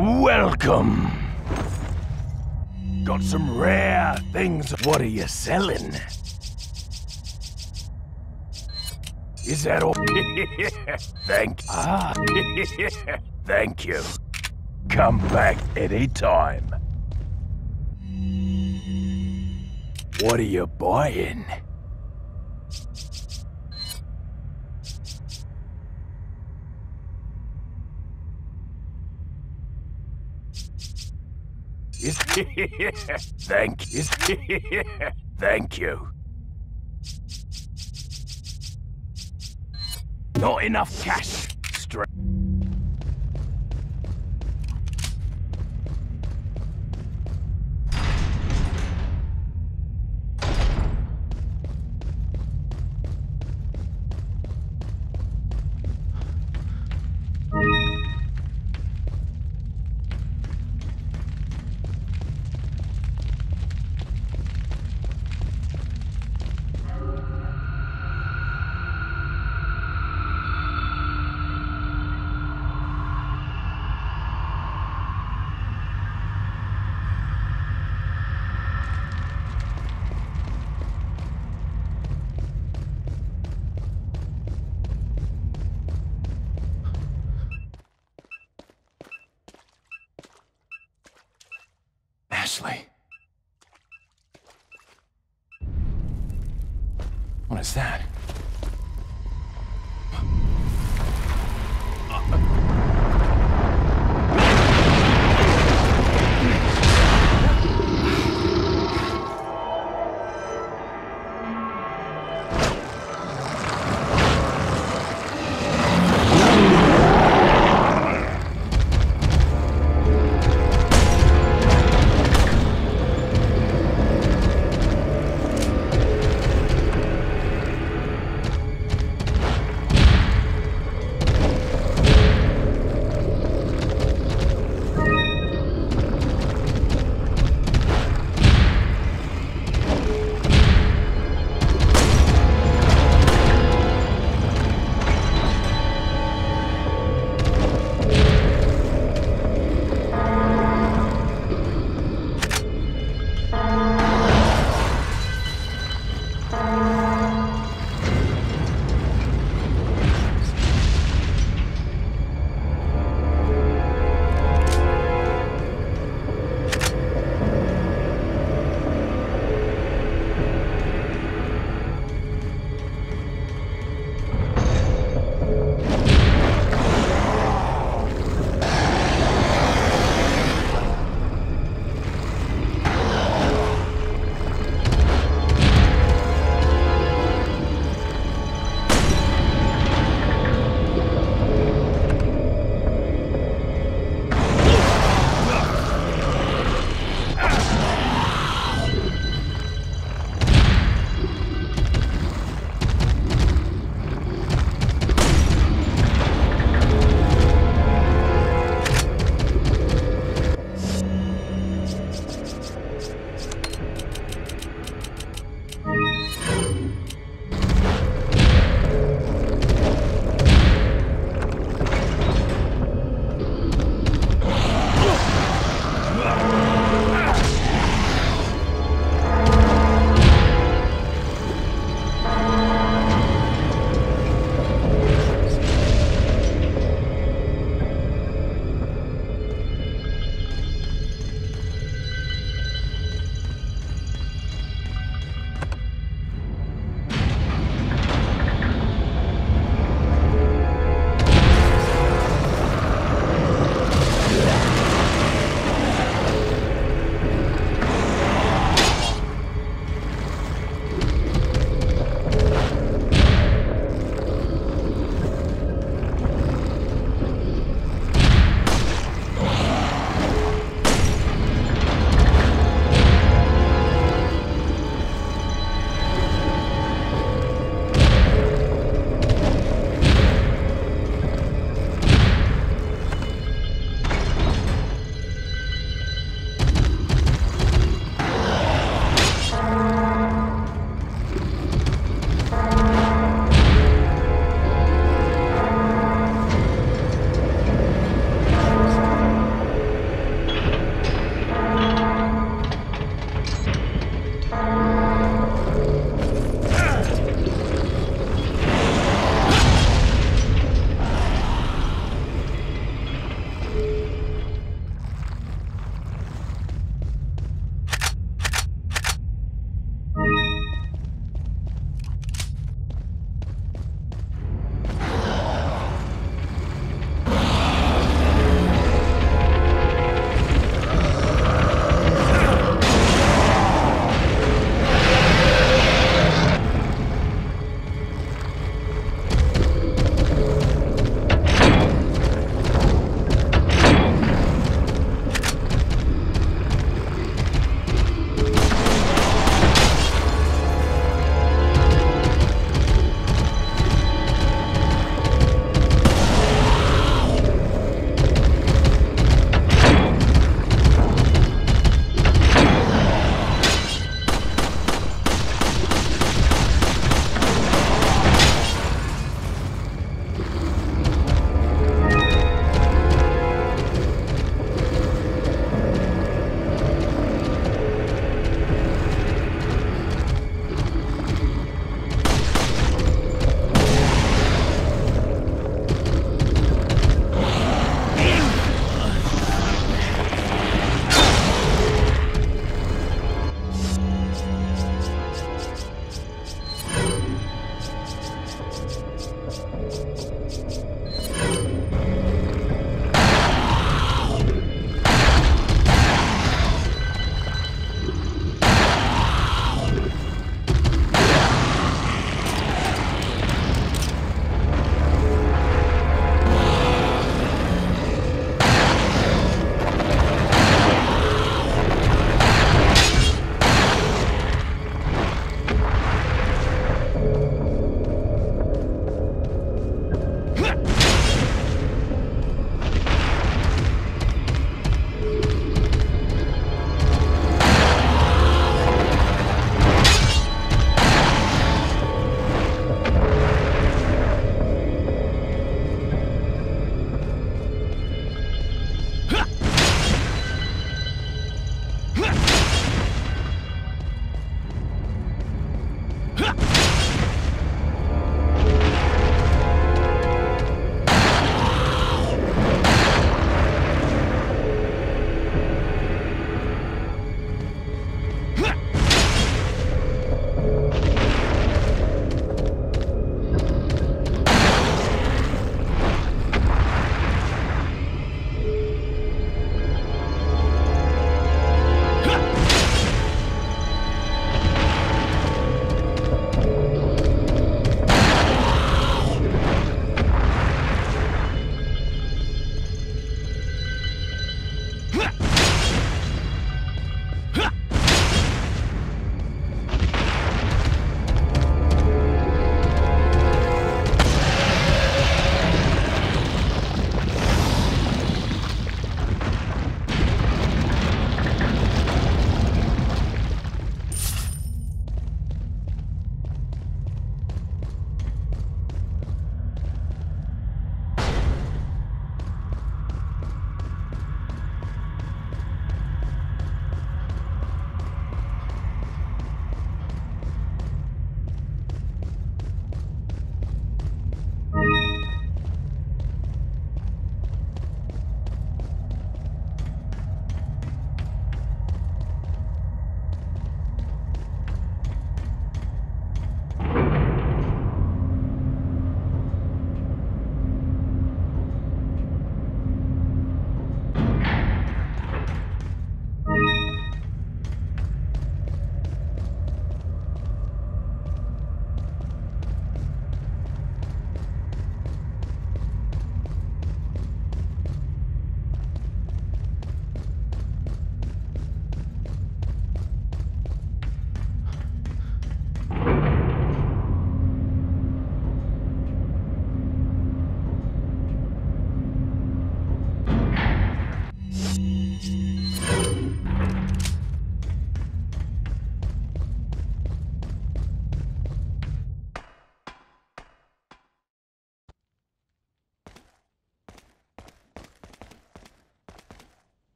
Welcome. Got some rare things. What are you selling? Is that all? Thank ah. Thank you. Come back anytime. What are you buying? Thank you. Thank you. Not enough cash. Straight.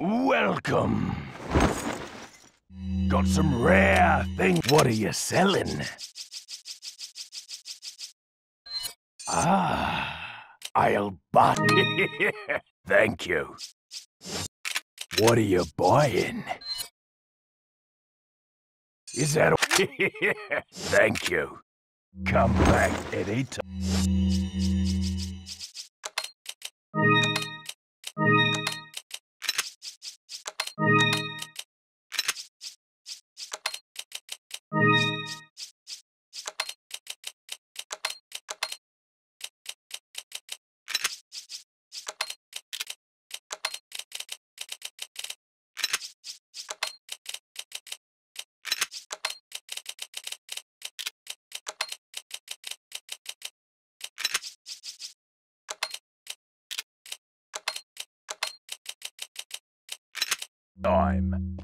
Welcome. Got some rare things. What are you selling? Ah, I'll buy. Thank you. What are you buying? Is that? Thank you. Come back anytime. Time.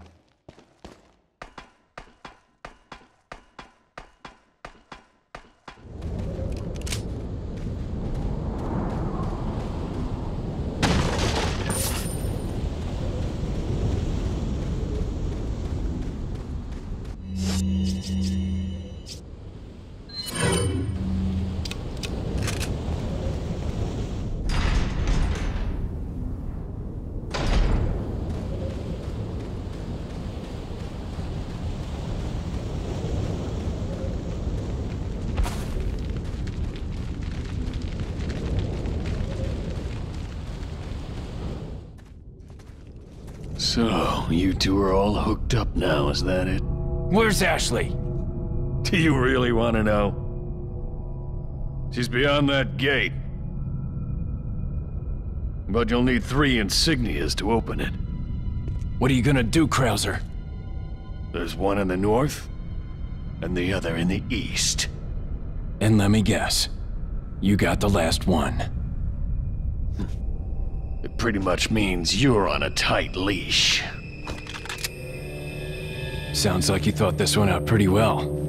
You two are all hooked up now, is that it? Where's Ashley? Do you really want to know? She's beyond that gate. But you'll need three insignias to open it. What are you gonna do, Krauser? There's one in the north, and the other in the east. And let me guess. You got the last one. It pretty much means you're on a tight leash. Sounds like you thought this one out pretty well.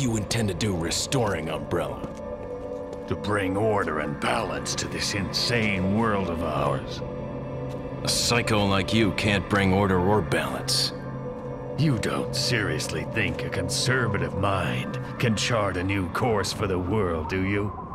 Do you intend to do restoring Umbrella? To bring order and balance to this insane world of ours. A psycho like you can't bring order or balance. You don't seriously think a conservative mind can chart a new course for the world, do you?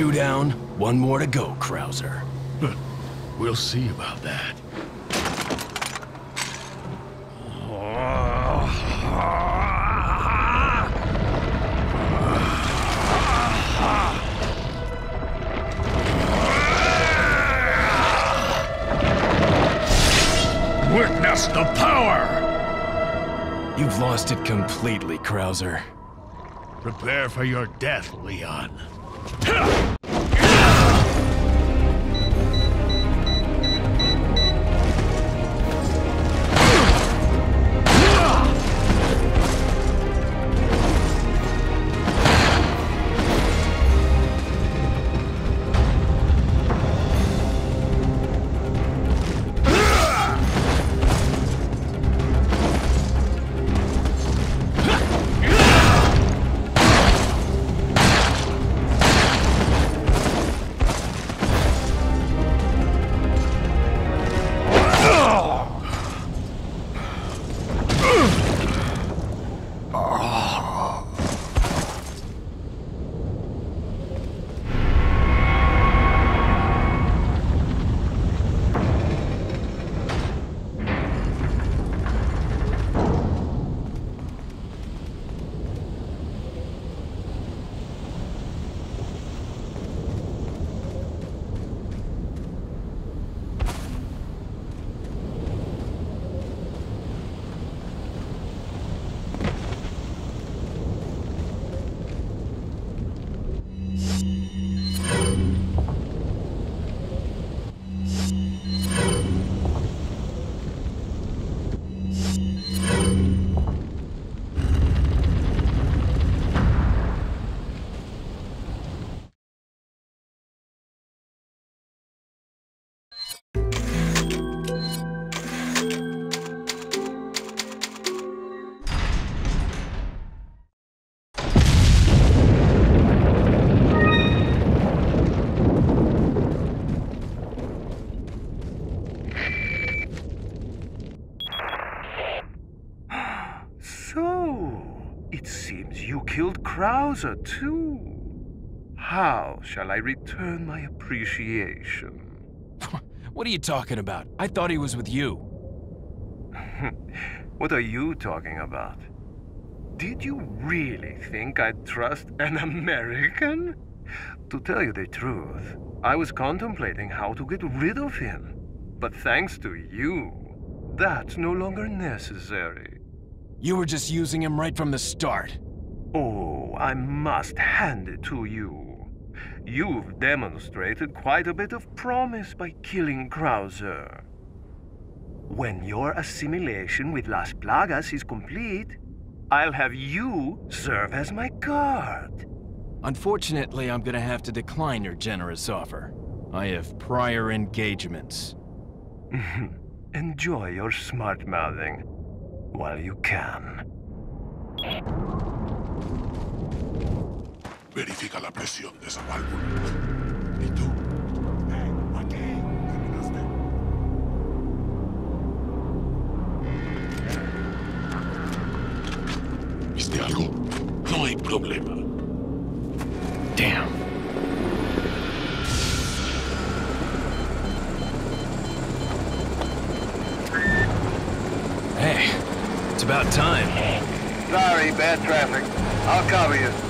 Two down, one more to go, Krauser. We'll see about that. Witness the power! You've lost it completely, Krauser. Prepare for your death, Leon. Krauser, too. How shall I return my appreciation? what are you talking about? I thought he was with you. what are you talking about? Did you really think I'd trust an American? To tell you the truth, I was contemplating how to get rid of him. But thanks to you, that's no longer necessary. You were just using him right from the start. Oh, I must hand it to you. You've demonstrated quite a bit of promise by killing Krauser. When your assimilation with Las Plagas is complete, I'll have you serve as my guard. Unfortunately, I'm gonna have to decline your generous offer. I have prior engagements. Enjoy your smart-mouthing while you can. Verifica la presión de esa válvula. ¿Y tú? aquí. ¿Terminaste? ¿Viste algo? No hay problema. Damn. Hey, it's about time. Sorry, bad traffic. I'll cover you.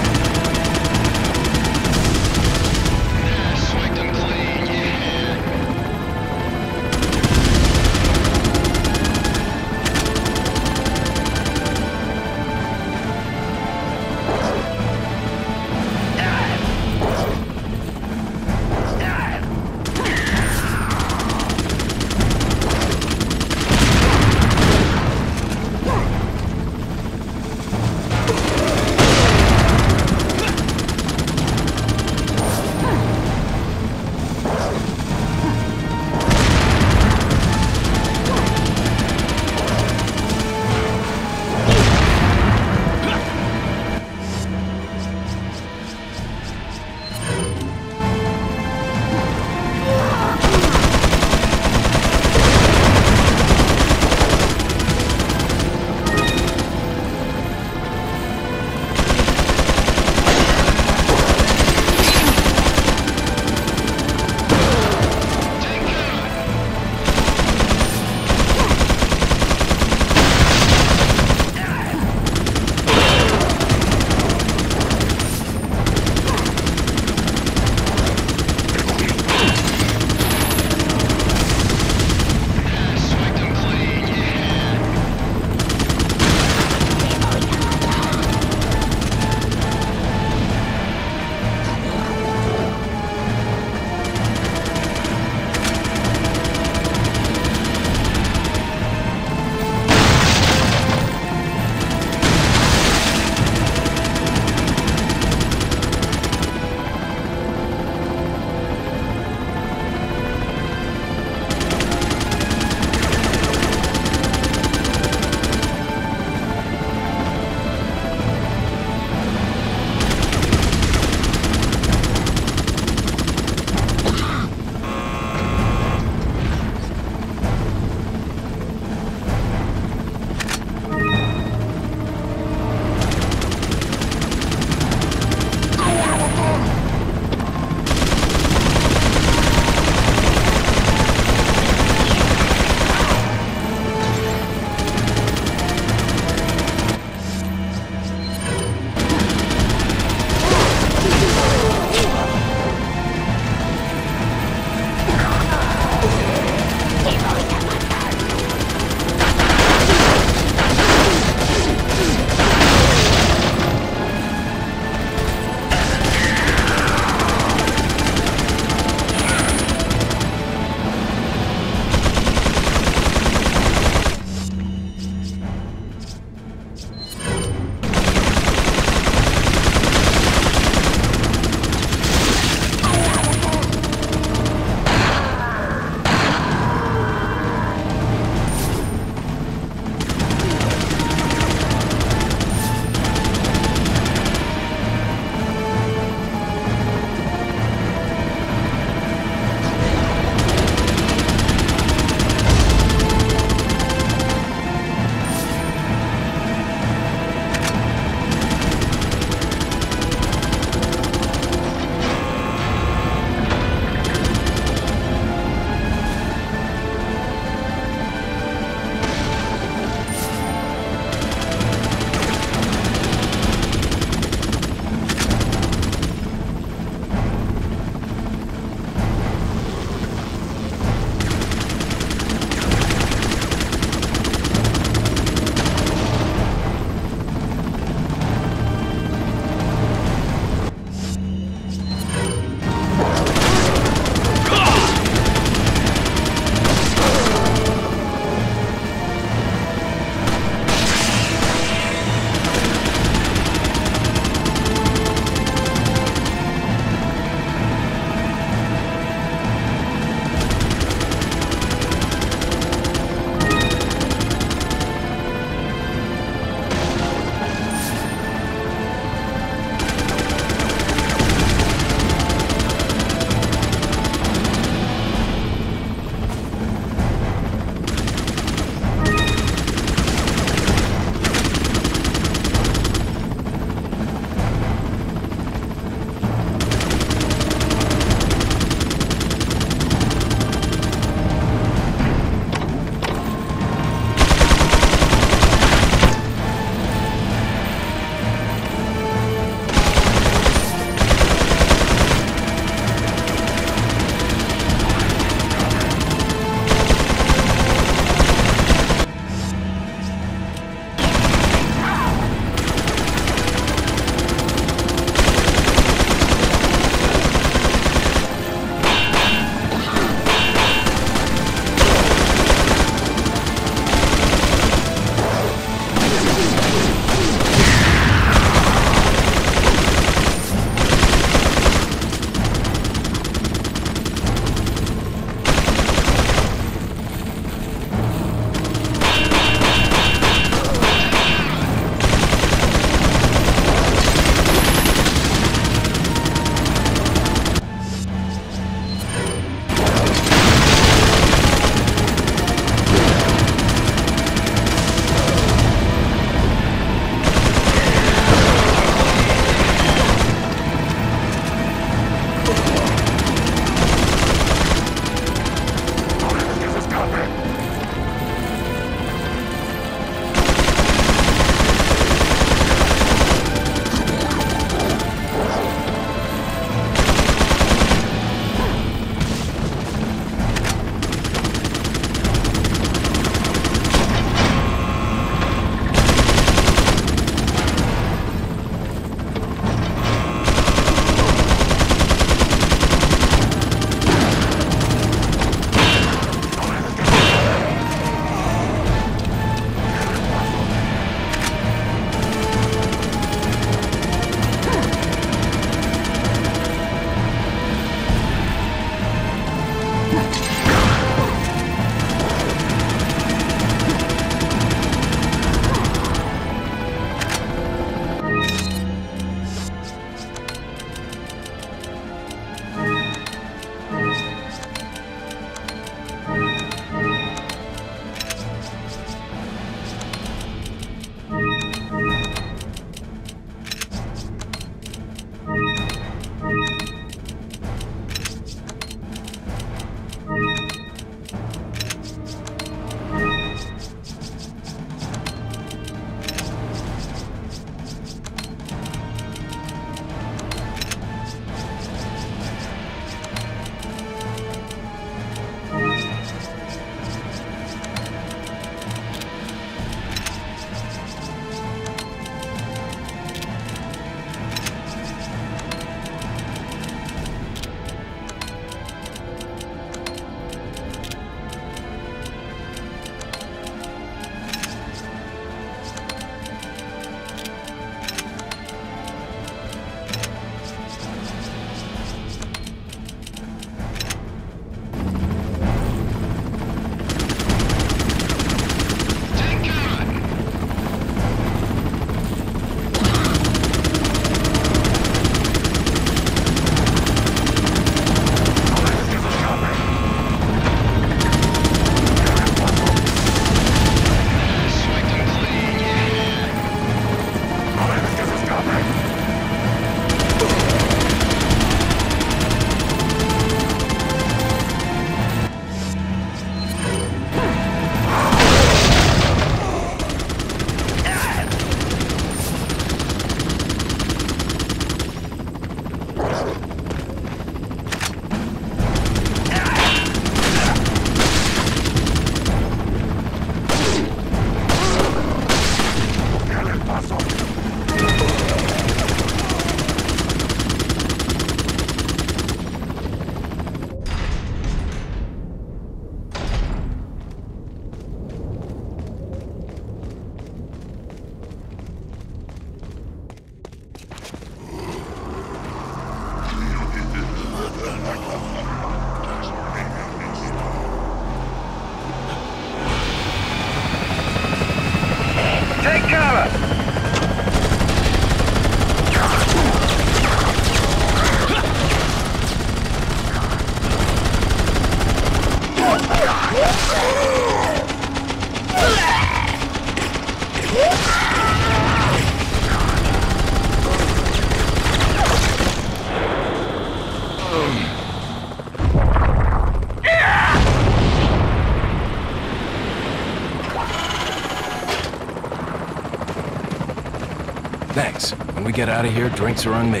Thanks. When we get out of here, drinks are on me.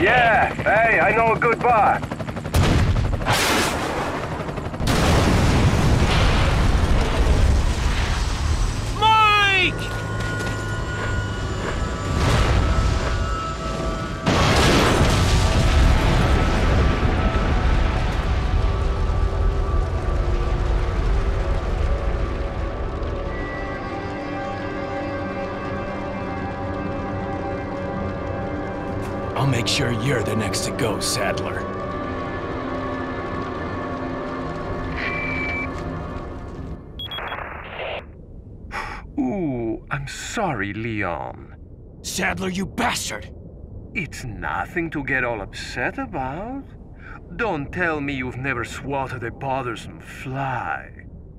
Yeah, hey, I know a good bar. Make sure you're the next to go, Sadler. Ooh, I'm sorry, Leon. Sadler, you bastard! It's nothing to get all upset about. Don't tell me you've never swatted a bothersome fly.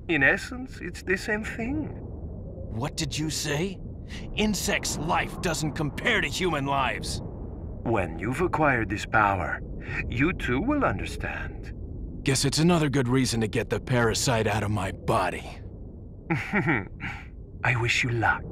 In essence, it's the same thing. What did you say? Insects' life doesn't compare to human lives. When you've acquired this power, you too will understand. Guess it's another good reason to get the parasite out of my body. I wish you luck.